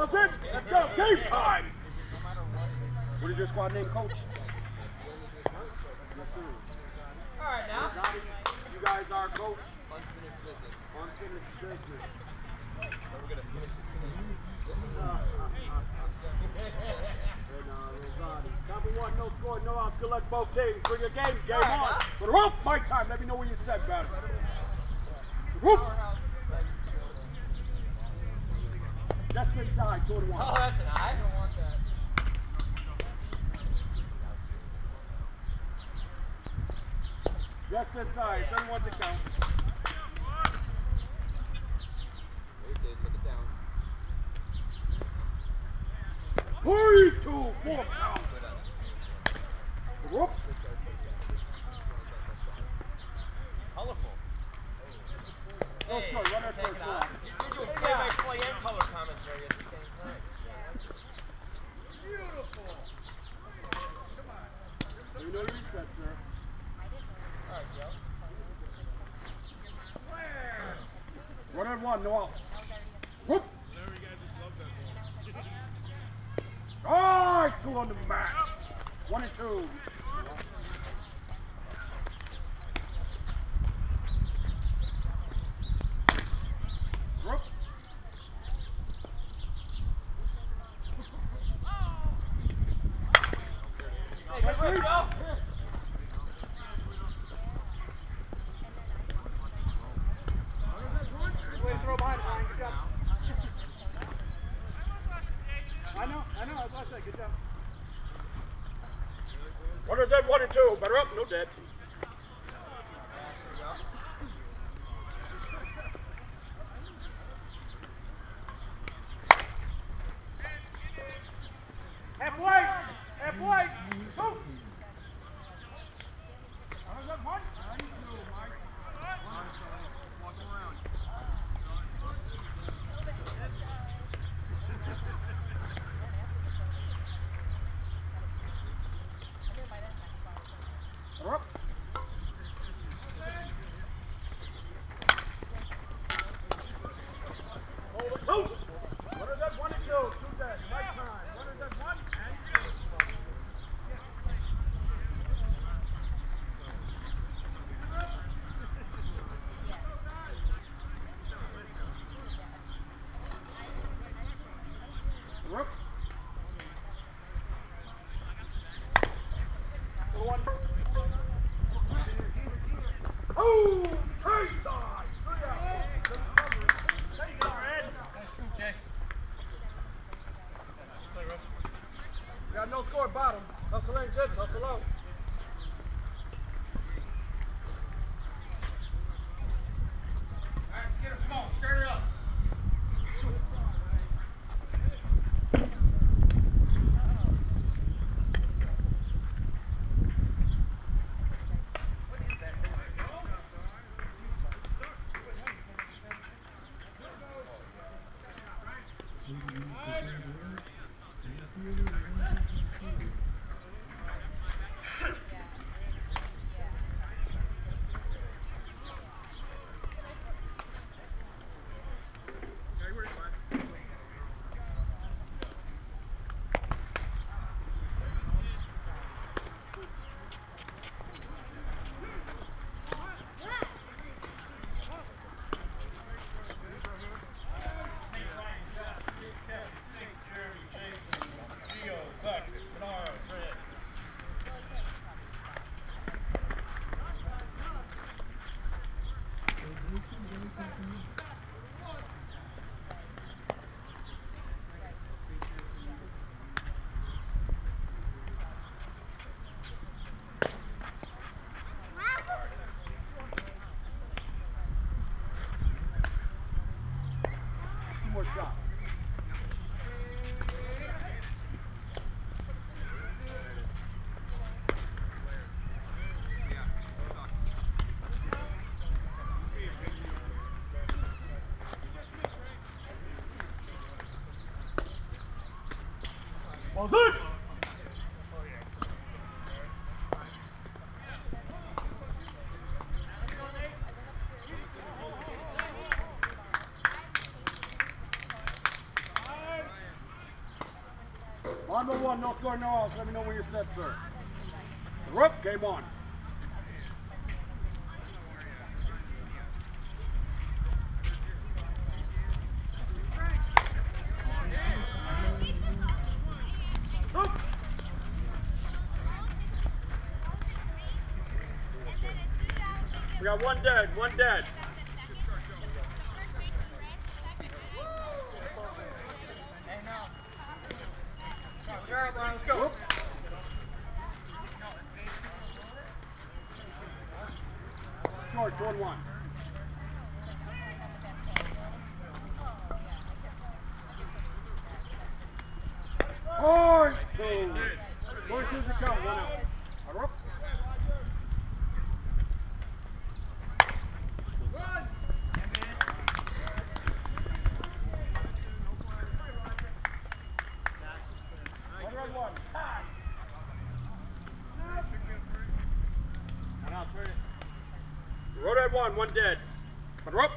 In. Let's go. Game time. What is your squad name, coach? All right, now. You guys are coach. Unfinished business. Unfinished business. So we're gonna finish it. Uh. Number one, no score, no outs. Good luck, both teams. Bring your game. Game right, on. For the rope, my time. Let me know what you said, man. Whoop. Just inside, two and one. Oh, that's an eye. I don't want that. Just inside, turn one to count. Wait, dude, look it down. Three, two, four, count. Good on it. Whoop. Colorful. No, Hey, sorry, run that take first it one. off. You're doing play-by-play and color commentary at the same time. Let me know your reset, sir. All right, Joe. One one, no outs. Whoop. Oh, two on the mat. One and two. Whoop Joe. Way to throw behind, Ryan. Good job. I know, I know. That's what I said. Good job. What is that? One and two. Better up. No dead. Halfway. Halfway. One by one, no score, no outs. Let me know when you're set, sir. Rup, game on. got one dead, one dead. one dead. But rope.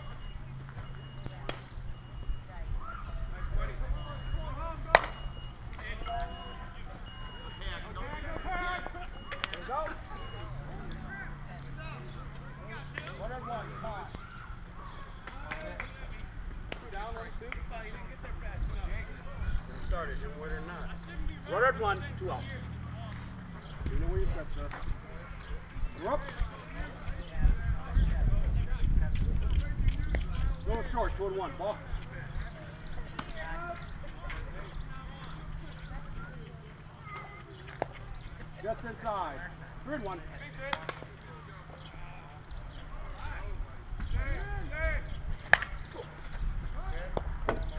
Started and whether or not. One at one, two outs. You know where you steps up. You're up. Four one, ball. Just inside. Three and one.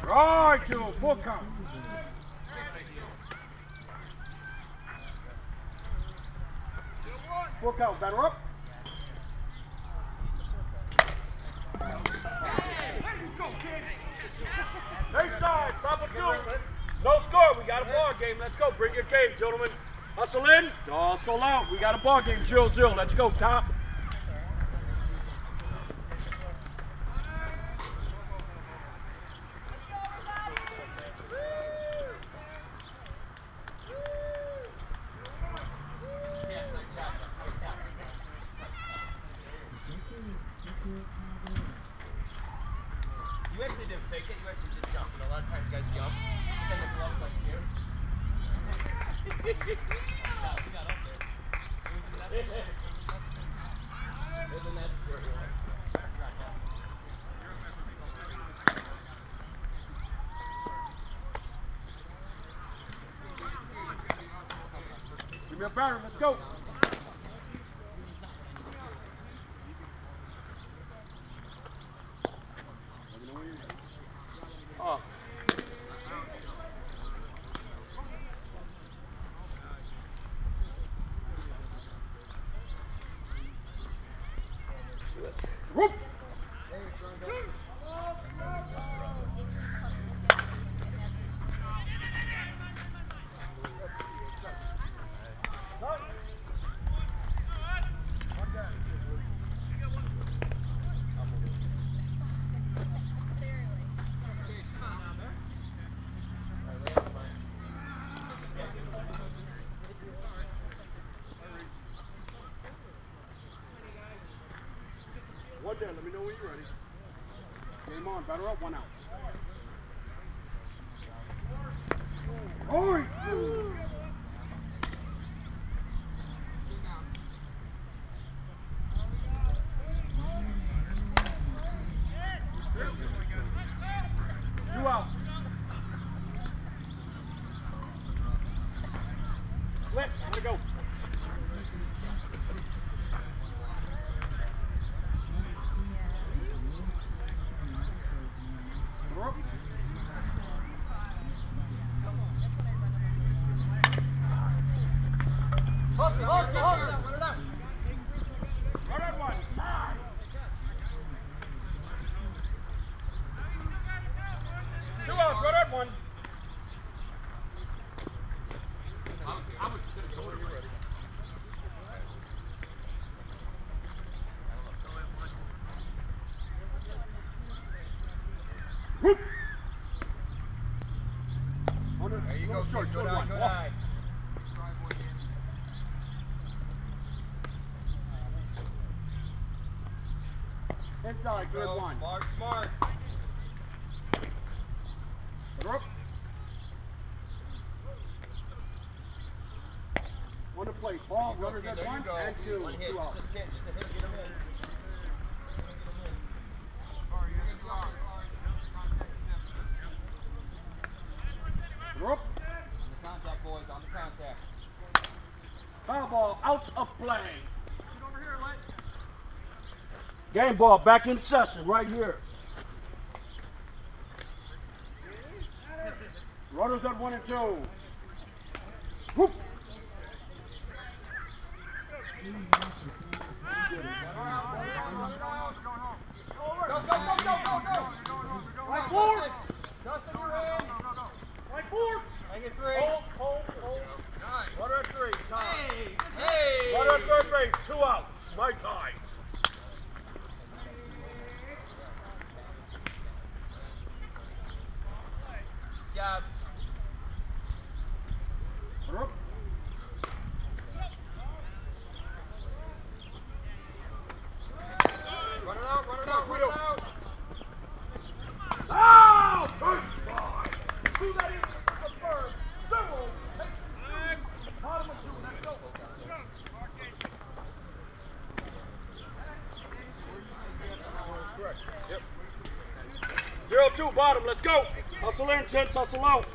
Right, you full count. Full count, better up. We got a ball game. Drill, drill. Let's go, Top. out there. Let me know when you're ready. Game on. Batter up. One out. Oh, Inside, third Go, one. Smart, smart. Put up. On the plate, ball, runners at one go. and two, One hit. two out. Just hit. Just hit. Get him in. Put up. On the contact, boys. On the contact. Foul ball out of play. Game ball back in session right here. Runners at one and two. Whoop. Go, go, go, go, go, go. Right four. Dustin, you're in. Right four. Make it three. Hold, hold, hold. Runner at three. Time. Hey. Runner at third base. Two outs. My time. Job. Put up. Run it out, run it out, run it out. Out! Turn side. Do that in the first. Zero. Take bottom Zero two bottom. Let's go. Hustle in, Chance. Hustle out.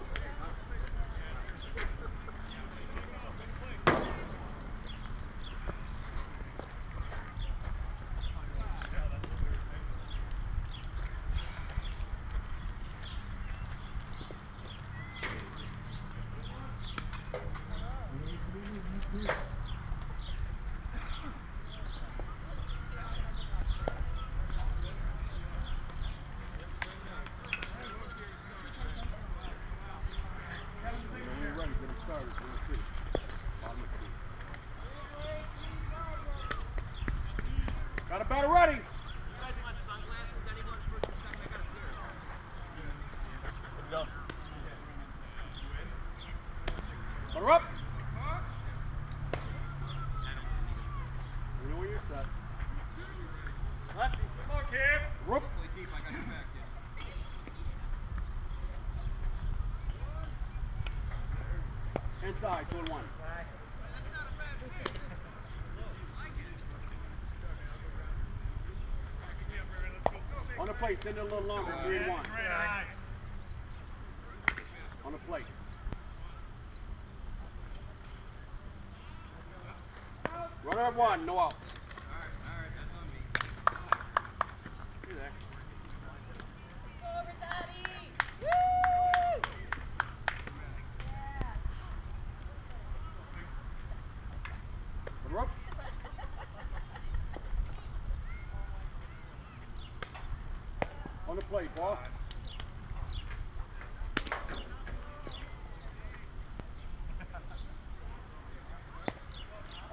We're ready. Get it started. Zero two. Bottom of two. Got a batter ready. Butter up. You know where you're set. Lefty. Come on, kid. Whoop. Inside, two and one. On the plate, send it a little longer, three and one. On the plate. Runner at one, no outs. See there. Over, Daddy! Woo! Runner up. On the plate, boss.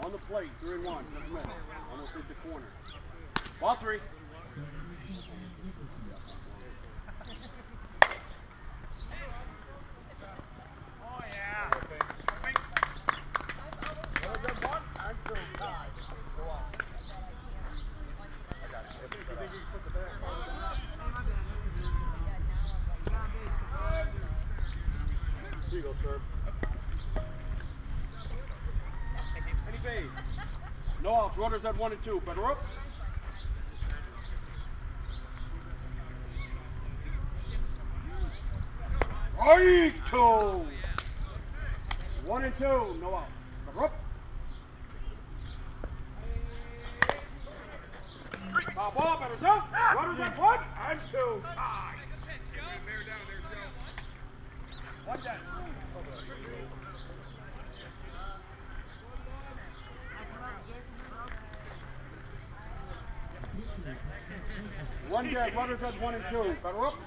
On the plate, three and one, just missed. Almost hit the corner. Ball three. Runners at one and two, tied. Go on. Here you go, sir. Any base? No outs. Runners at one and two. Better up. Right two. One and two. No outs. Better up. Foul ball. Better out. Runners at one and two. Tie. One down. At one and two. Better up. Oh,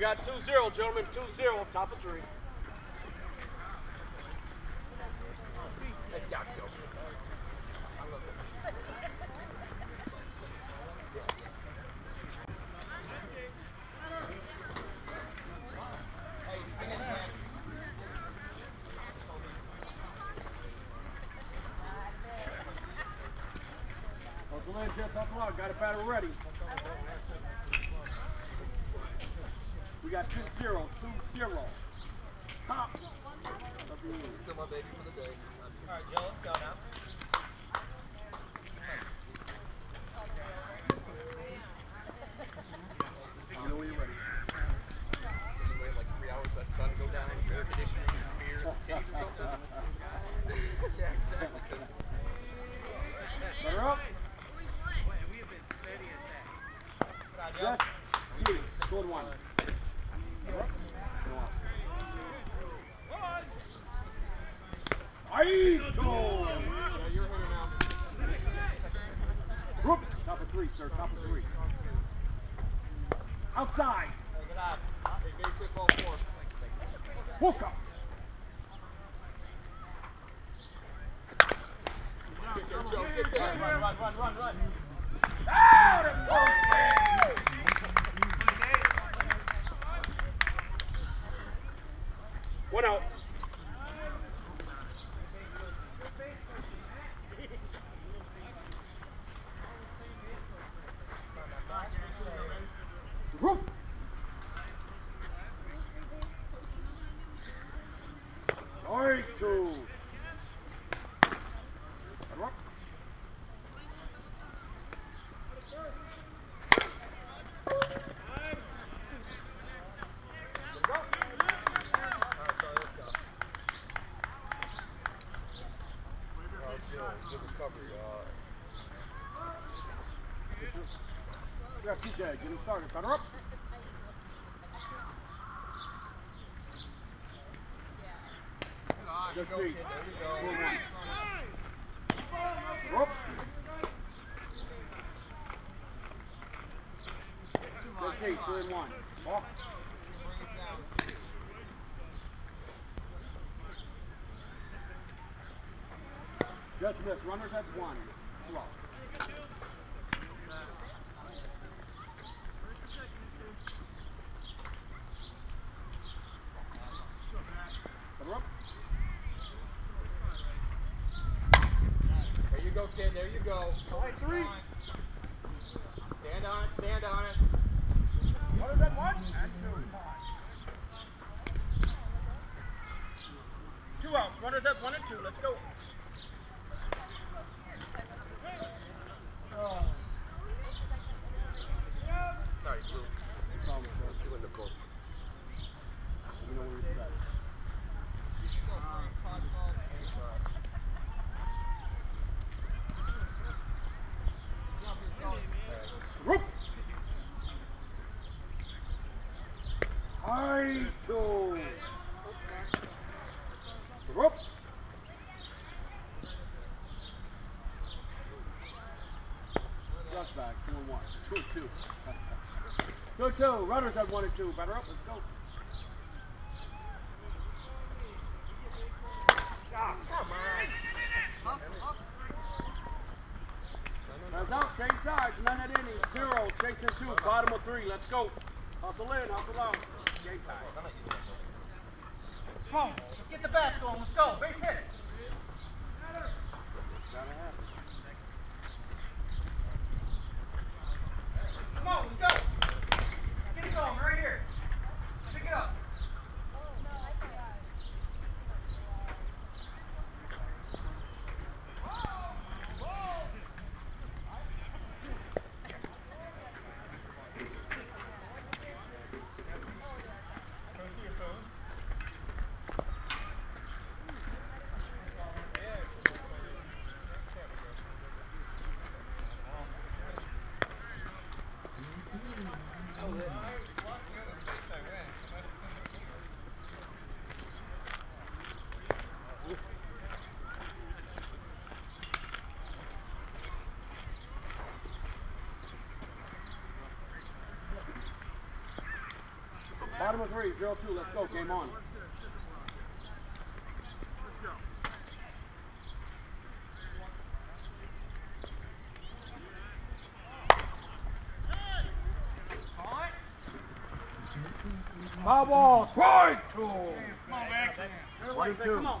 We got 2-0, gentlemen. 2-0, top of three. outside. two. Yeah, TJ, get him started. Cut her up. Just deep. Up. One. Just miss. Runners at one. Slow. go back, 2-1, 2-2. 2-2, runners have 1 and 2, batter up, let's go. Bottom of three, drill two, let's go, game on. Foul ball. Point two. Come on, man. Come on.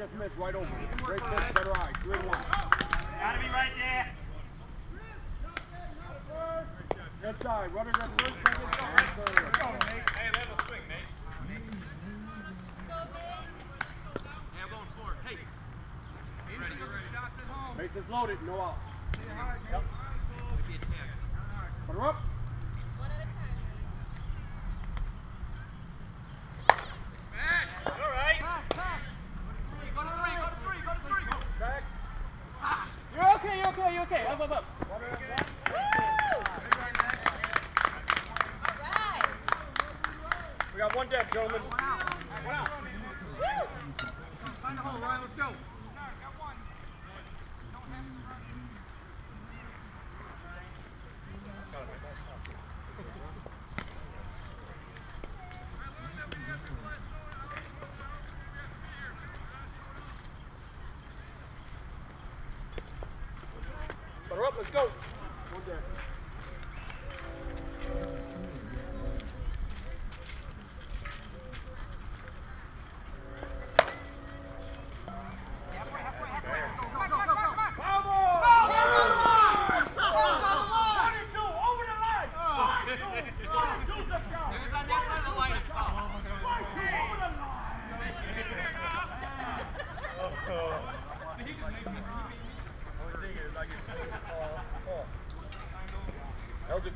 just missed right over. Great pitch, better eye. Three and one. Gotta be right there. Good side. Rudder good first, second, and third. Go, Nate. Hey, let us swing, Nate. Bases loaded, no outs.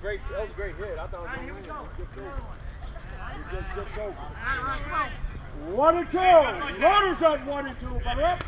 great. That was a great hit. I thought it was going to win. Good coach. Good, coach. One and two. Runners at one and two. But.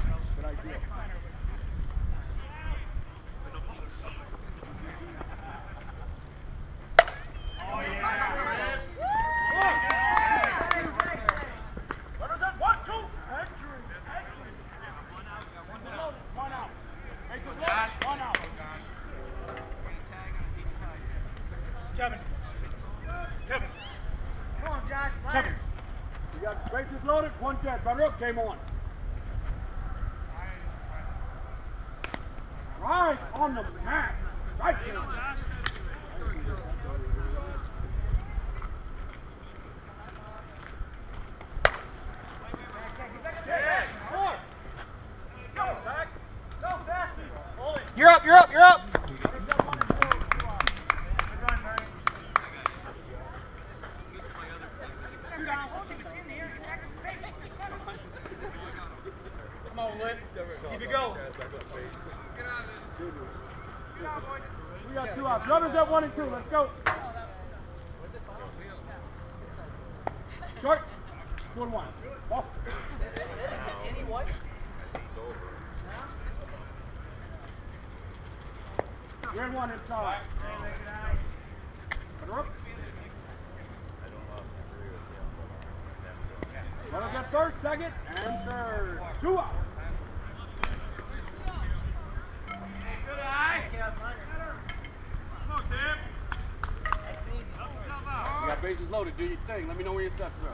Loaded. Do your thing. Let me know where you're set, sir.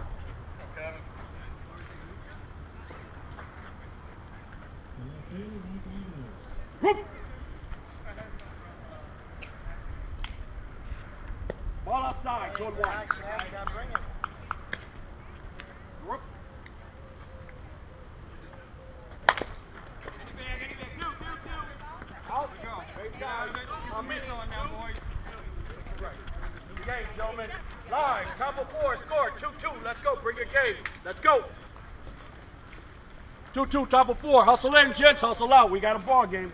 Whoop. Ball outside, two and one. Back, back, back, bring it. Whoop. Out. Base side. I'm in on now, boys. Game, gentlemen. Live, top of four, score, 2-2. Let's go, Let's go. 2-2, top of four. Hustle in, gents, hustle out. We got a ball game.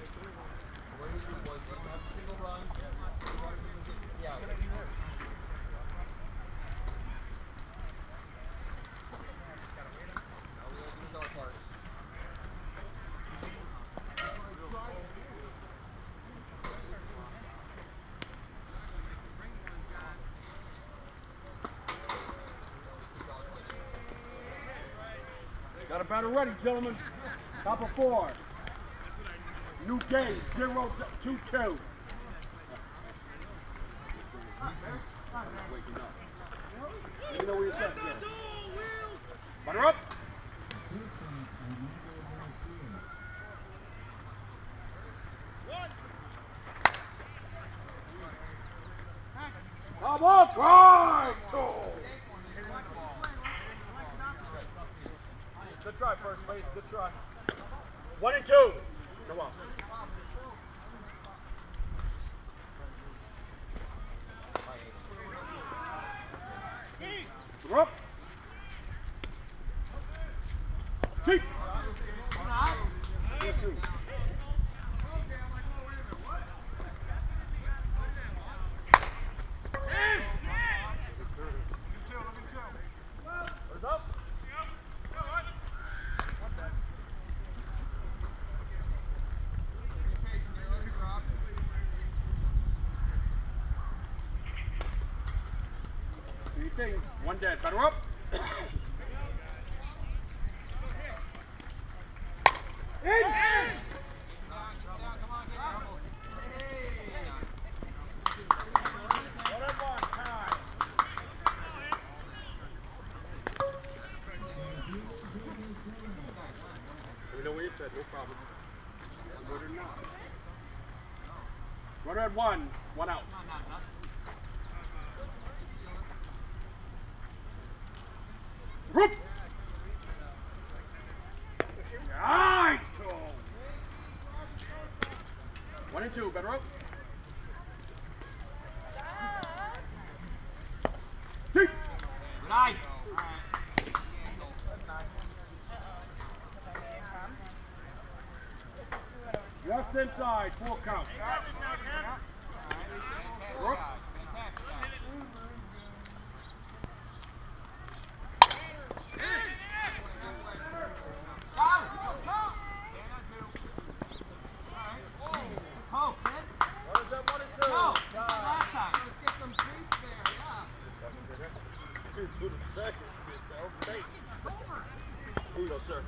Got ready, gentlemen. Top of four. New game, zero, two, two. 16. One dead. Better up. In. In. Said, no problem. Good or not. Runner at one, one out. Inside, full count. Whoop. What is that, one and two? To the second. Okay. Here you go, sir.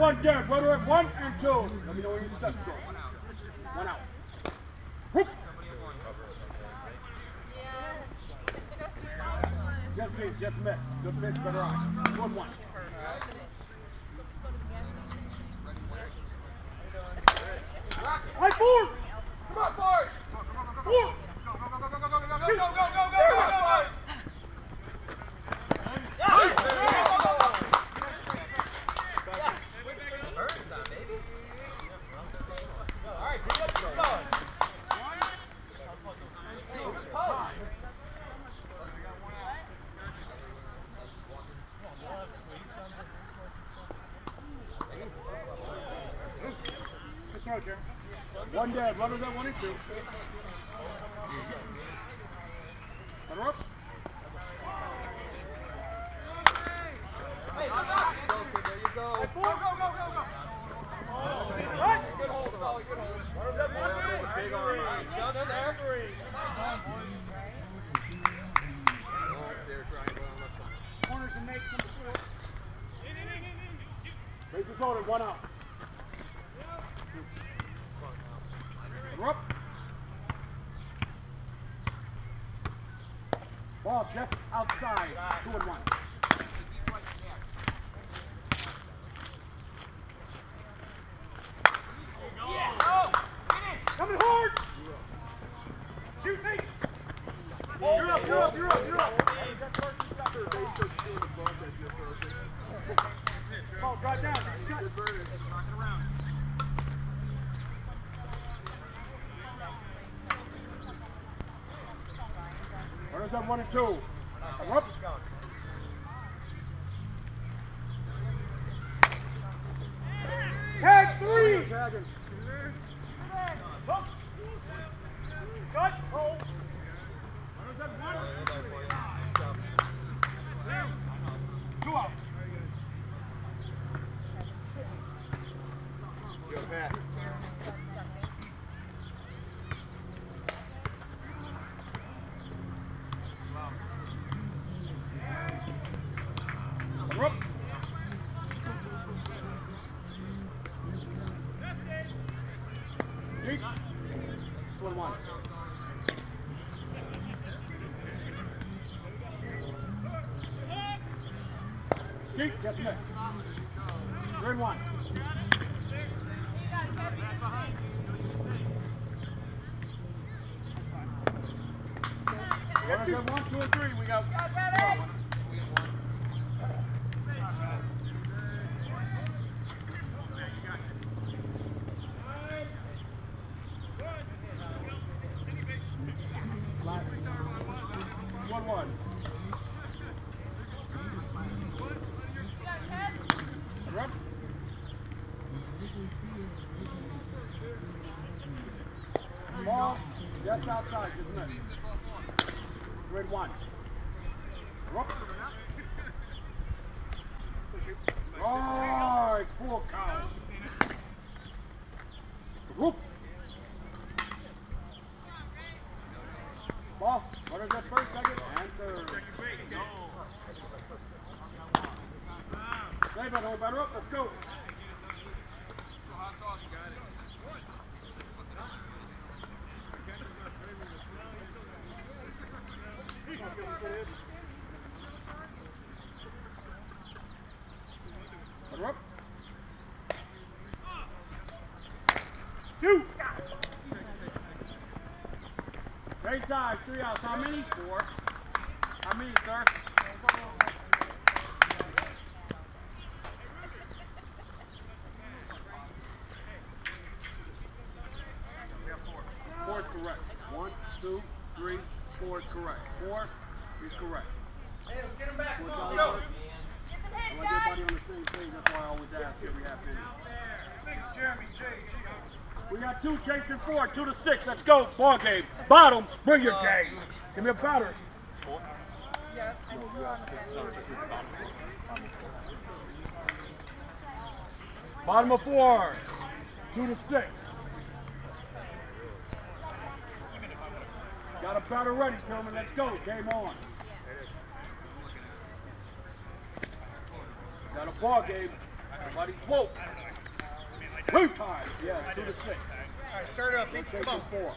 One dead. Runner at one and two. Let me know when you set. One out. Whoop. Just miss, just miss. Just miss, better on. One dead, runners at one and two. Runner up. Hey, go, kid, there you go. Go, go, go, go, go. Good hold, Solly, good hold. Runners at one and two. Side. Corners and makes number four. Bases loaded, one out. Runner. Ball just outside, two and one. Coming hard! Shoot me! You're up, you're up, you're up, you're up! Ball, drive down. Shut. Runners up one and two. Come up. Tag three! Up. Cut. Hold. Runners up one. Two out. Go, Pat. We're up. Deep. Two and one. Deep, just missed. Three and one. You got it, Kev. You just missed. Runners at one, two, and three. We got. Go, Kevin. One one. You got it, Kev. We're up. Ball just outside, one. Save it, better up, let's go. Better up. Two. Great three outs. How many? Four. How many, sir? Four is correct. One, two, three, four is correct. Four is correct. Hey, let's get him back. Let's go. some I like guys. everybody on the same page. That's why I always ask every half inning. Jeremy, Jay, We got two chasing four, two to six. Let's go. Ball game. Bottom. Bring your game. Give me a batter. Yep, I'm still on the fence. Bottom of four. Two to six. Got a batter ready, Tillman. Let's go. Game on. Got a ball game. Everybody smoke. Blue time. Yeah, two to six. All right, start up. Come on. four.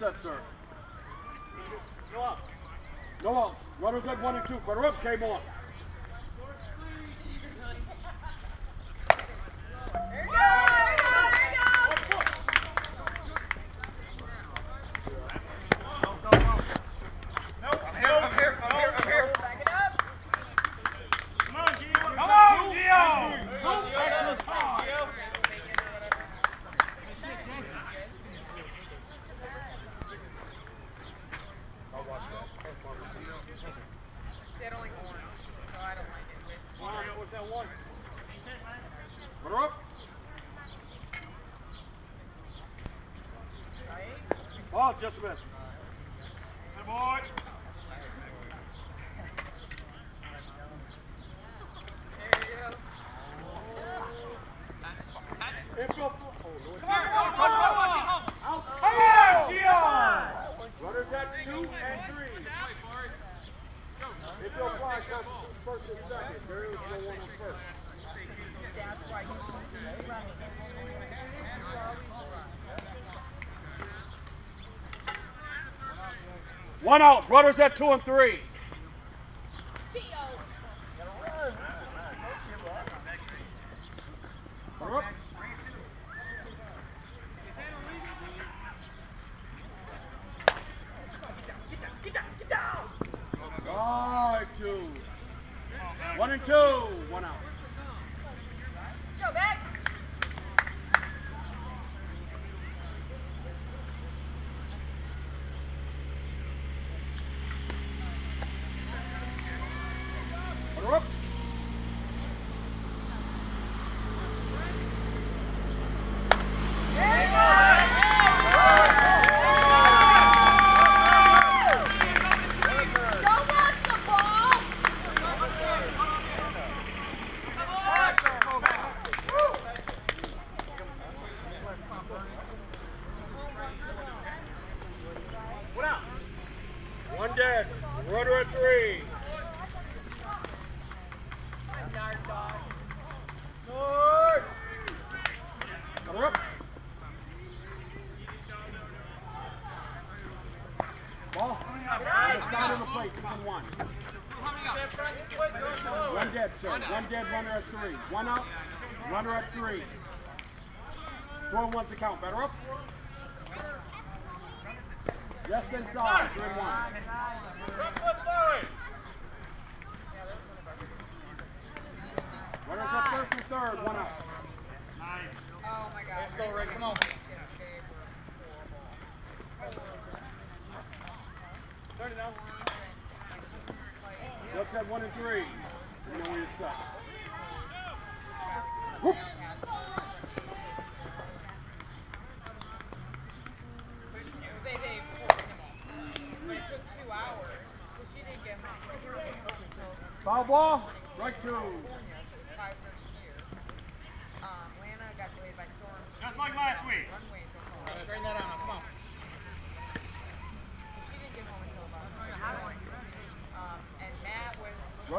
set sir. No up. No up. Runners at one and two. Better up came on. One out. Runners at two and three. Geo.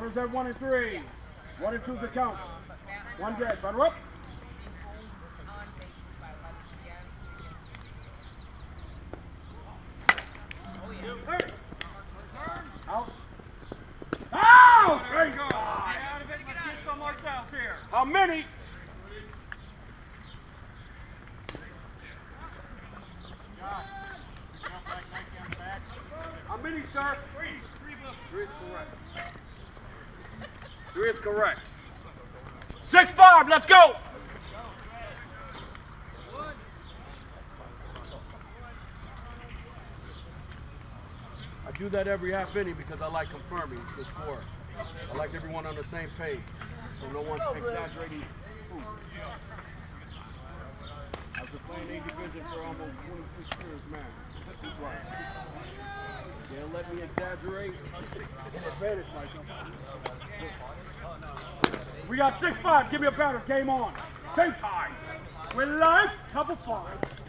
Runners have one and three. One and two the count. One dead, Runner up. that every half inning because I like confirming the score. I like everyone on the same page, so no one's exaggerating. I've been playing A division for almost 26 years, man. Can't let me exaggerate. Advantage. We got 6-5. Give me a batter. Game on. Game time. We're live. Couple five.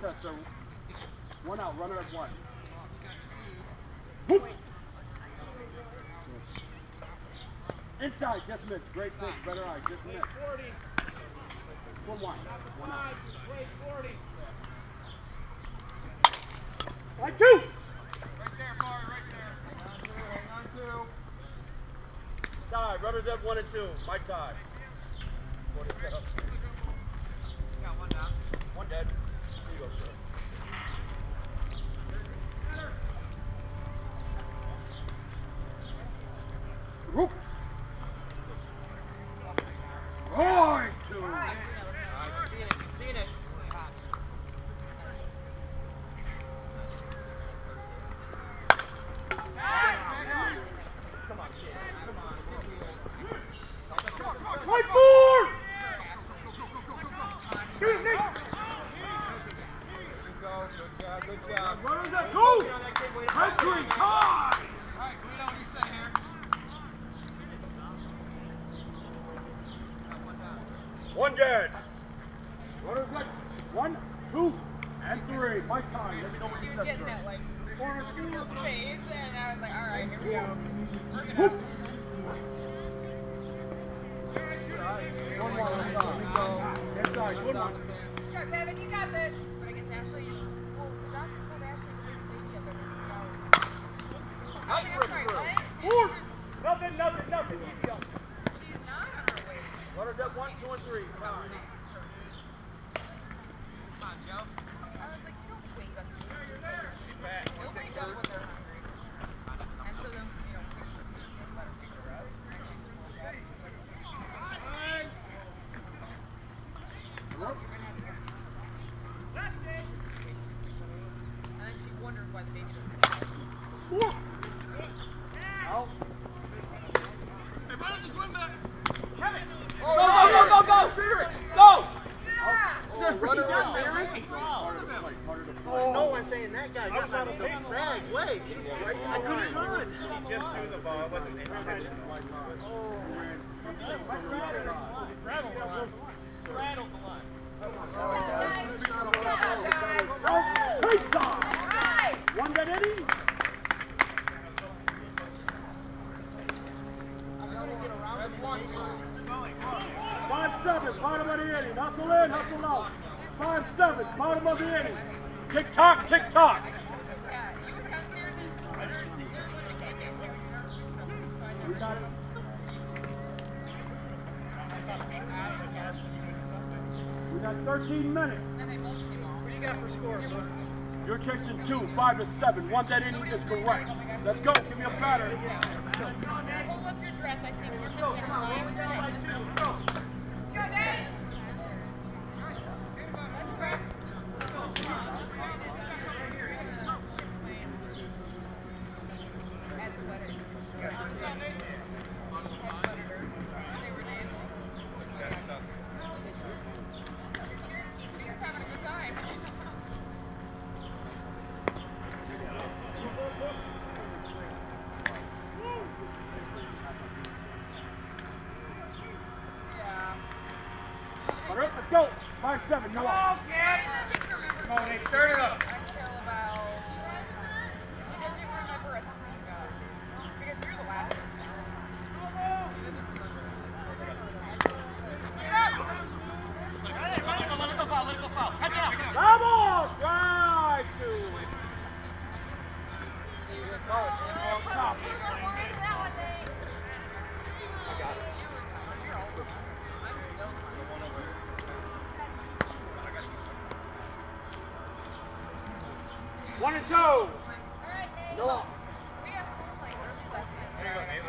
press, so one out, runner at one. Whoop. Inside, just missed. Great push, better eye, just missed. One one. One out. Right two. Right there, Mari, right there. Hang on two, hang on two. Tie, runners at one and two. My tie. 47. Right, one. Sure, Kevin, you got this. But I guess Ashley, well, the doctor told Ashley to take the baby up every two hours. Oh, I'm sorry, what? Nothing, nothing, nothing. She's not on her way. Waters up one, two, and three. Come on. Come on, Joe. I was like, you don't wake up. No, you're there. Get back. Nobody does what five to seven. One that inning is correct. Let's go. Give me a batter. Up your dress. I think you're Let's go. Five seven, no Come on, kid. Come on, Nate, it up. Until about he doesn't remember a thing. Because you're the last Drive to! Stop! One and two. All right, Nate. No. We have four players. There you go, Nate.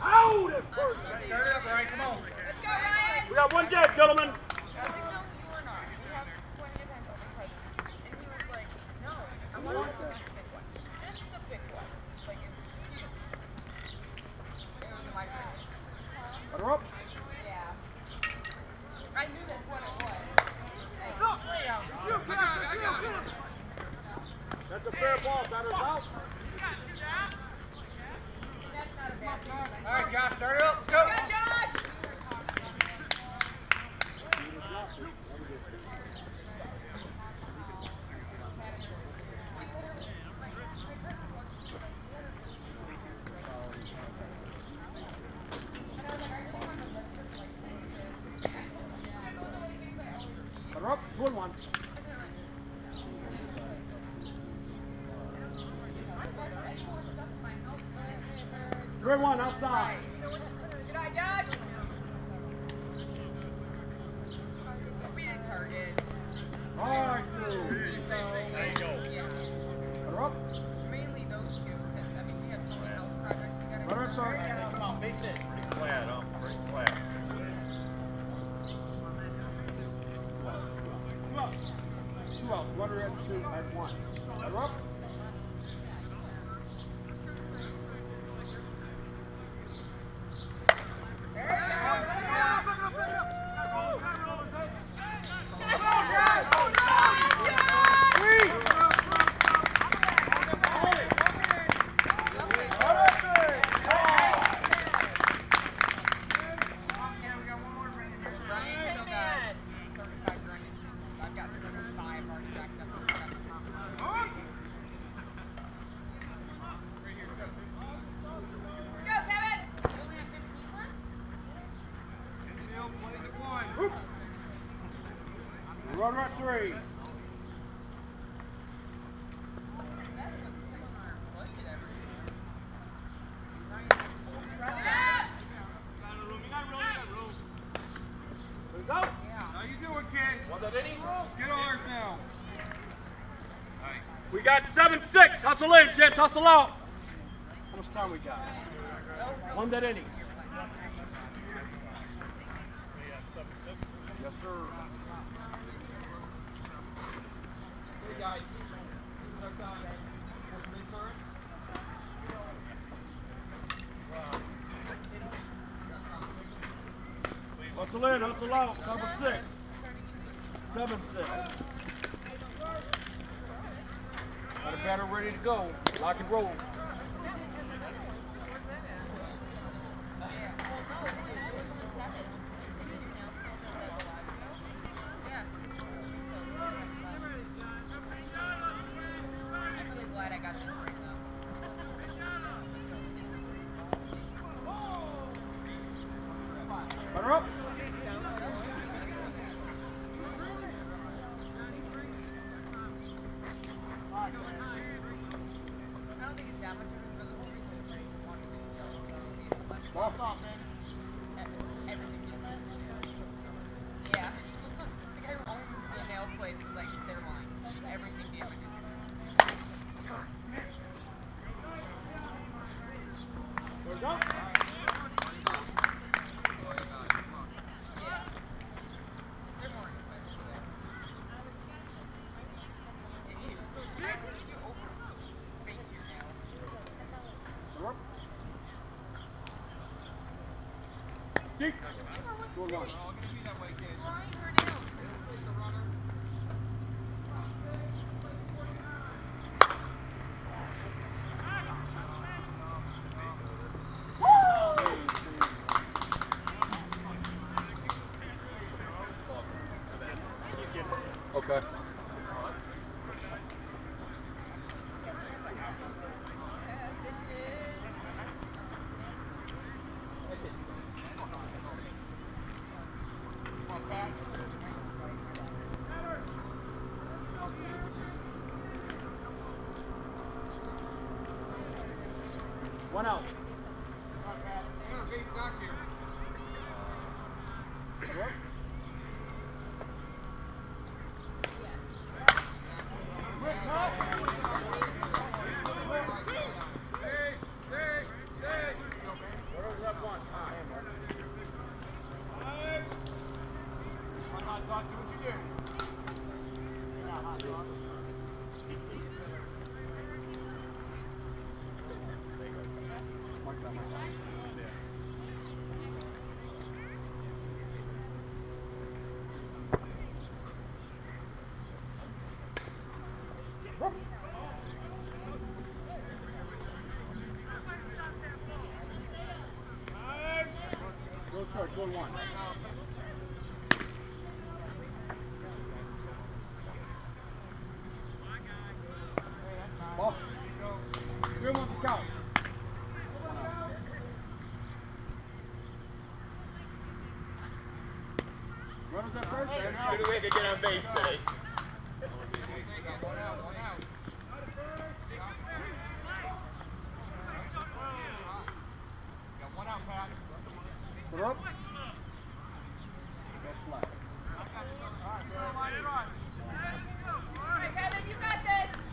Out! Start it up, Ryan. Come on. Let's go, Ryan. We got one game, gentlemen. two 12, one red, two, and one. They're up. Hustle in, gents. Hustle out. How much time we got? One dead inning. Go, go. One. One way to get on base today. Put up. Go flat. Alright, Kevin, you got this.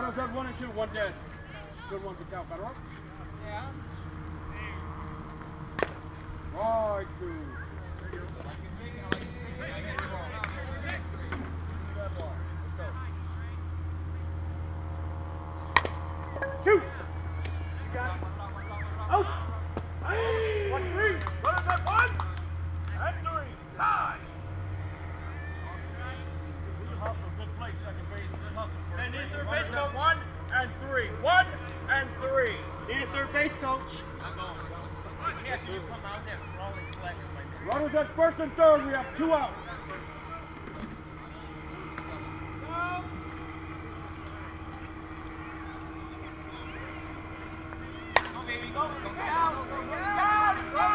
Runners at one and two, one dead. Good one to count. Better up. Yeah. Right two. Shoot! Out! One three! Runners at one! And three! Tie! Good hustle, good play, second base, good hustle. They need third base, coach. One and three. One and three. Need a third base, coach. Yes, you come out there throwing flex like that. Runners at first and third, we have two outs. Go, baby, go. Go down. Go down. Go.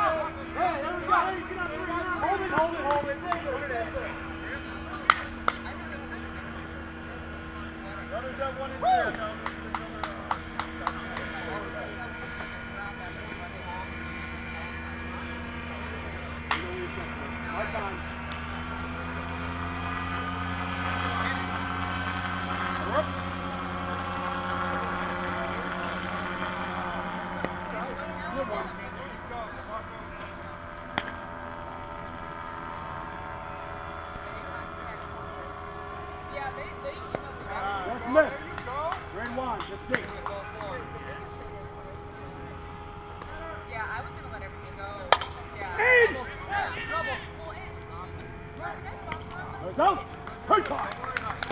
Hold it, hold it, hold it. Runners at one and two. Hard time. We're up. Good one. Yeah, they, they came up with that. That's missed. Grade one, just six. Yeah, I was gonna let everything go. Yeah. In! Well, and she was running that box out. Hurt.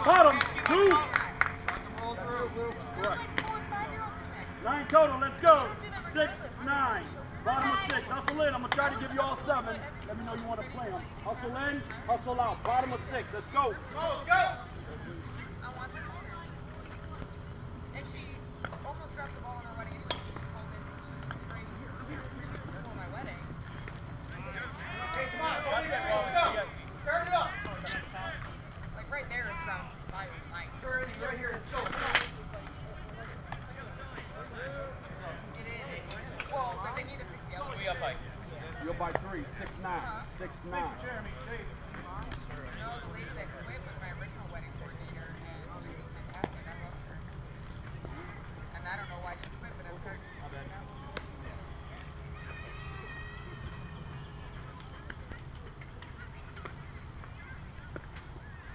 Bottom, two. Nine total, let's go. Six, nine. Bottom of six. Hustle in. I'm going to try to give you all seven. Let me know you want to play them. Hustle in, hustle out. Bottom of six. Let's go. Let's go! I want to And she almost dropped the ball on her wedding anyway. She called in and she was straight before my wedding. Hey, come on, let's go. Start it up. Like right there is around five nights. Turn it right here. Let's go. It is. Well, but they need to fix the We elevator. up ice. You're by three. Six, nine. Six, nine. No, the lady that quit was my original wedding coordinator, and she was fantastic. I loved her. And I don't know why she quit, but I'm sorry.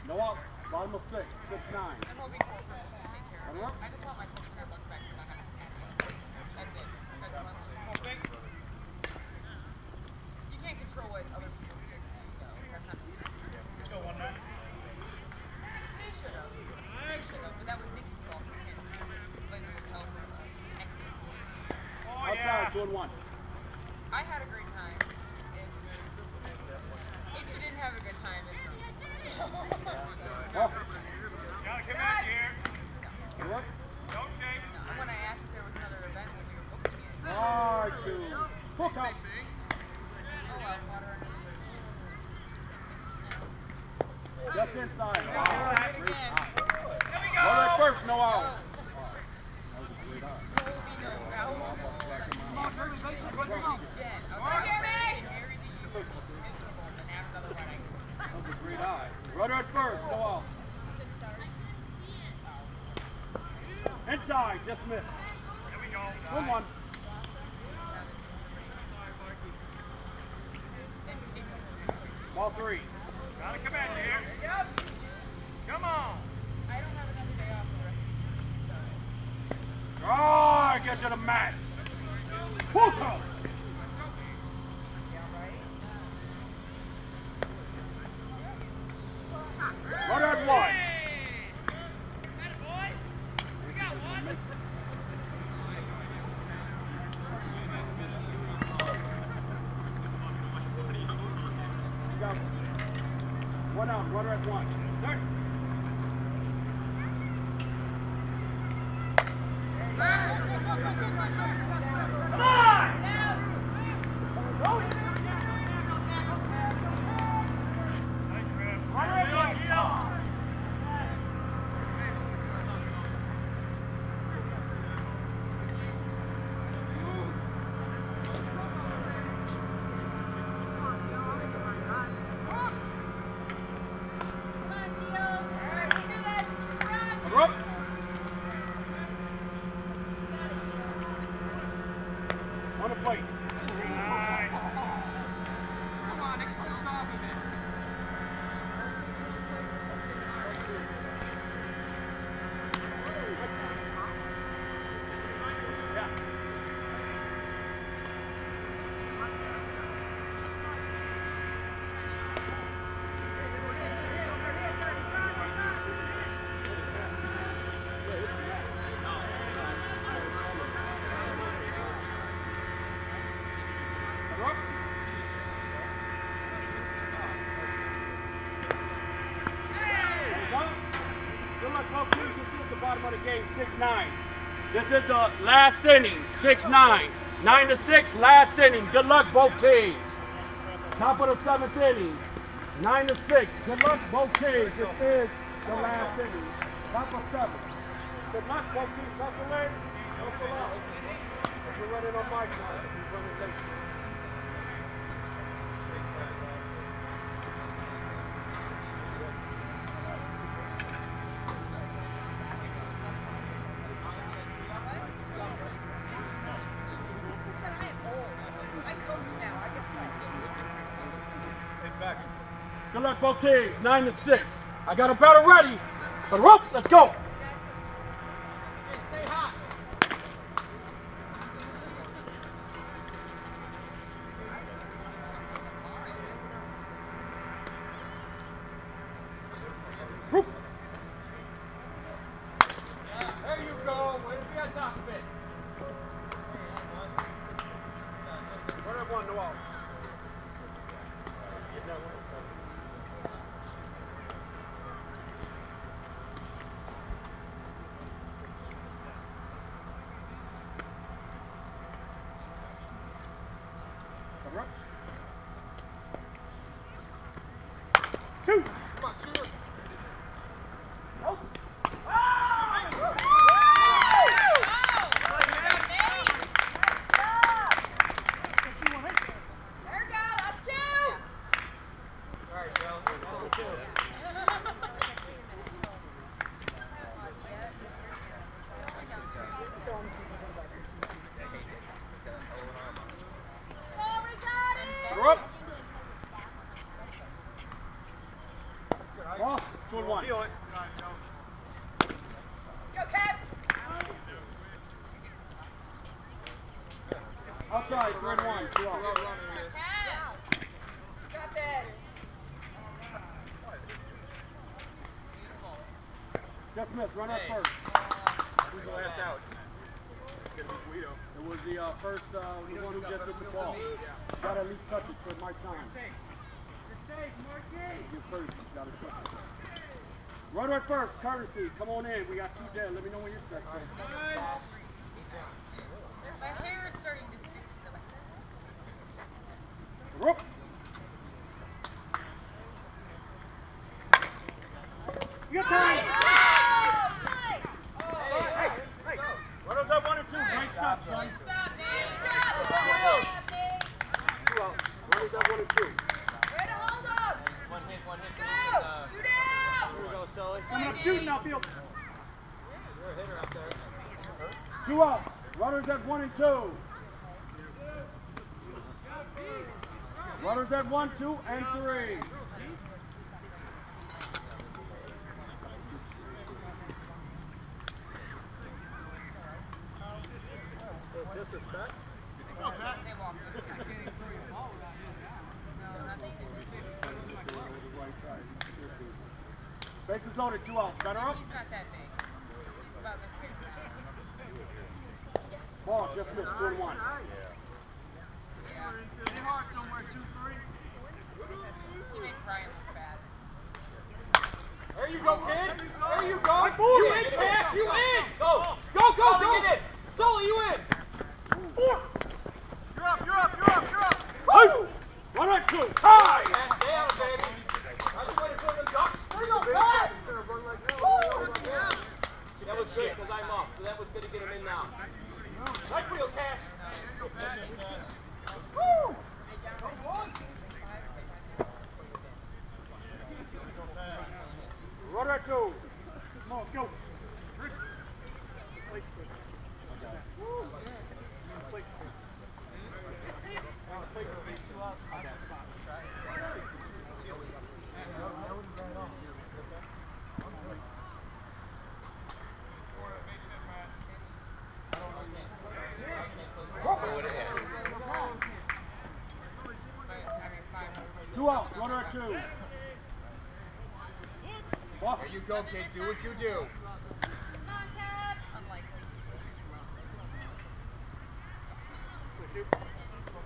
No out. Bottom of six. Six. I'm hoping for to take care of it. I just want my 600 bucks back because I have to pay it. That's it. That's the money. You can't control what other people's do, though. That's not Let's go one night. They should have. They should have, but that was Nikki's fault. for it was tell her, uh, exit. Outside, two and one. I had a great time. If, if you didn't have a good time, it's Oh. Gotta come out here. You're up. Don't shake. And when I asked if there was another event when we were booking it, Right, two. Hook out. oh well, water under the bridge. Yes, That's inside. Do it again. Runner at first, no out. There will be no foul. Come on, Jeremy, bases, let him go. Jen, okay, Jeremy! Very miserable, then have another wedding. That was a great eye. Runner at first, no out. Inside, just missed. Here we go. One one. Ball three. Gotta come here. Come on. I don't have another day off for the rest of the so. Oh, get you the match. Full toss. Runner at one. boy. We got one. You got one out. Runner at one. Turn. Come on! Nice, Chris. Runner at one. Come on, Gio. All right, we do this. Run. Runner up. You got it, Gio. On the plate. Right. Come on, Nick, put top of it. Yeah. Runner up. Good luck, folks. This is the bottom of the game, 6-9. This is the last inning, 6-9. 9 to 6, last inning. Good luck, both teams. Top of the seventh inning, 9 to 6. Good luck, both teams. This is the last inning. Top of seven. Good luck, both teams. In. Buckle up. If you're running on my side, if you're running late. But I am old. I coach now. I can play. Good luck, both teams. Nine to six. I got a batter ready. The rope. Let's go. Stay hot. Rope. There you go. Way to be on top of it. Runner one, no out. Cover up. Two. Come on, shoot her. Nope. All right, Joe. Cover up. Ball. Two and one. Feel it. Go, Kev. Outside. Three and one. Two out. Kev. Got this. Just missed. Run up first. Who's the last out? Gonna be Guido. It was the uh, first, uh, the one who just hit the ball. Got to at least touch it for my time. Your first, got to touch it. Runner at first, courtesy. Come on in. We got two dead. Let me know when you're set. sir. My hair is starting to stick to the Rope. Good time. Runners at one and two. Great stop, son. Two out. Runners at one and two. One hit, one hit. Uh, here we go, Sully. Coming up shooting outfield. You're a hitter out there. Two out. Runners at one and two. Runners at one, two, and three. Disrespect? Bases loaded, two outs. Better up. He's not that big. He's about this big. Ball just missed, two and one. He makes Ryan look bad. There you go, kid. There you go. You in, Cash. You in. Go. Go, go, go. Get in. Sully, you in. You're up, you're up, you're up, you're up. Woo! One and two. Tie! Man down, baby. I just waited for the ducks. There you go, Pat. That was good because I'm up. So that was good to get him in now. Nice wheels, Cash. Runner at two. Come on, go. Two outs, runner at two. Ball. There you go, kid. Do what you do. Unlikely.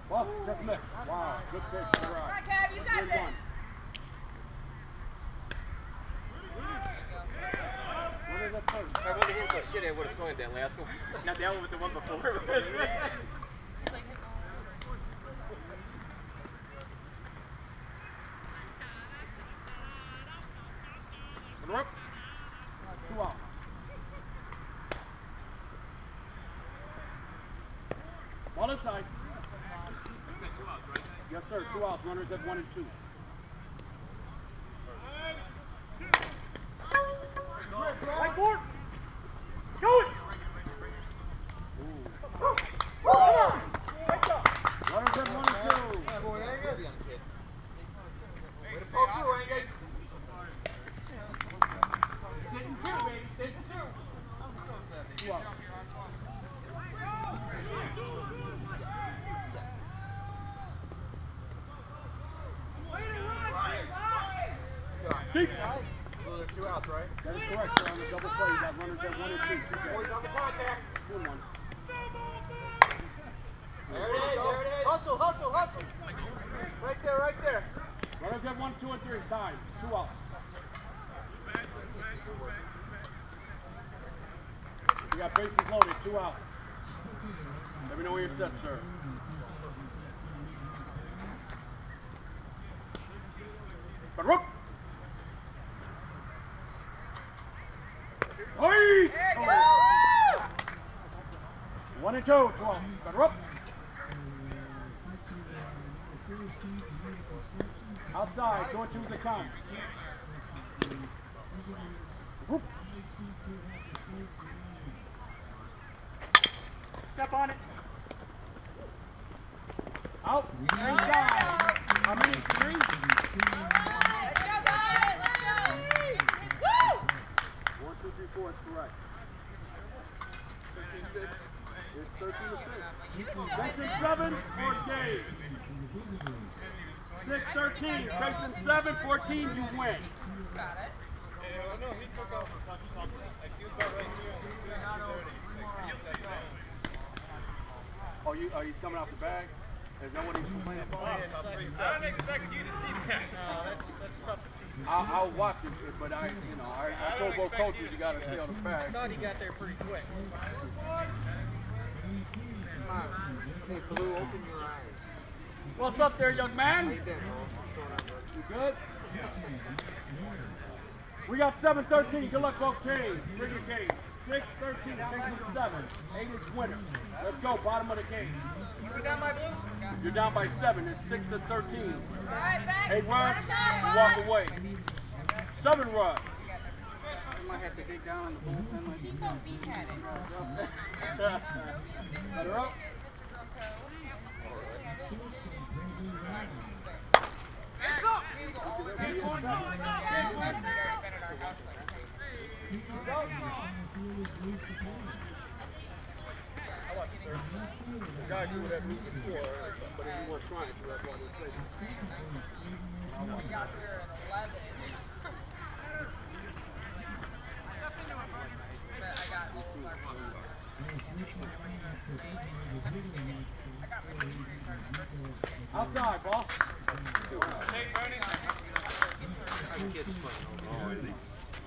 Ball, just missed. Wow, good pitch. All right. Kev, you got this. one. Runners at third. I would have hit that shit, I would have swung at that last one. Not that one, but the one before. He's like, Runner up. Two outs. Ball inside. Yes, sir. Two outs. Runners at one and two. Right board. Go it. Runners at one and two. Way to poke through, Angus. Sitting two, baby. Sitting two. Two outs. Deep. So there's two outs, right? That is correct, sir. On the double play, you got runners at one and two. Boys on the contact. Two and one. There it is, there it is. Hustle, hustle, hustle. Right there, right there. Runners at one, two, and three. Time. Two outs. Bases loaded. Two outs. Let me know when you're set, sir. Rook. Hey! One and two. But rook. Outside, and two's the count. Whoop. Step on it. Out. Inside. How many? Three? One, two, three, four is correct. Thirteen six. It's thirteen to six. Jason seven, fourth game. Six thirteen. Jason seven, fourteen, you win. got it. Oh, you, oh, he's coming out the bag? Is that what he's complaining about? I didn't expect you to see that. No, that's that's tough to see. I'll, I'll watch it, but I, you know, I, I told both coaches you gotta stay on the I bag. thought he got there pretty quick. Hey, Blue, open your eyes. What's up there, young man? you been, bro? What's going on, bro? You good? We got 7 13. Good luck, both teams. Bring your game. 6 13. 6 and 7. 8 is winner. Let's go. Bottom of the game. You down by blue? You're down by 7. It's 6 to 13. Alright, back. 8 runs. Run us up, You walk away. 7 runs. You might have to dig down on the bullpen like He's so beat at it. Better up. Guy do whatever he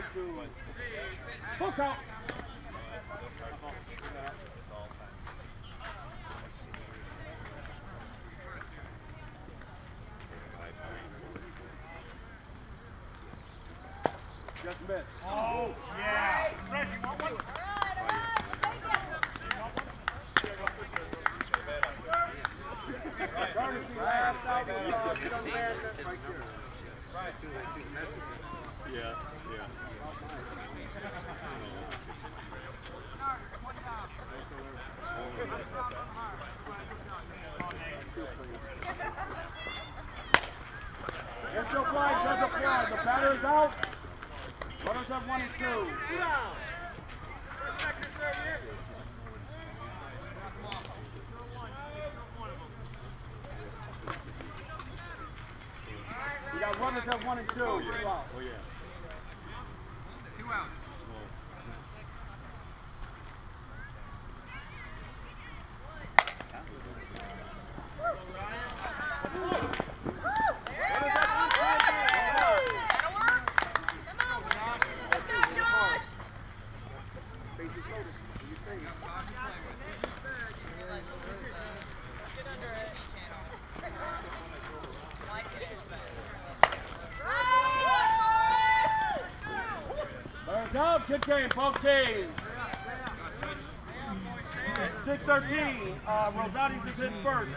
Hard to it. Hook out. Just missed. Oh, yeah. Fred, you want one? Starting to last out with uh, get on the man right here. Yeah, yeah. Infield flag does apply. The batter is out. Runners have one and two. We got runners have one and two. Two out. Oh, yeah. Two outs. Runners out. Good game, both teams. Six thirteen. Uh, Rosatti's is in first.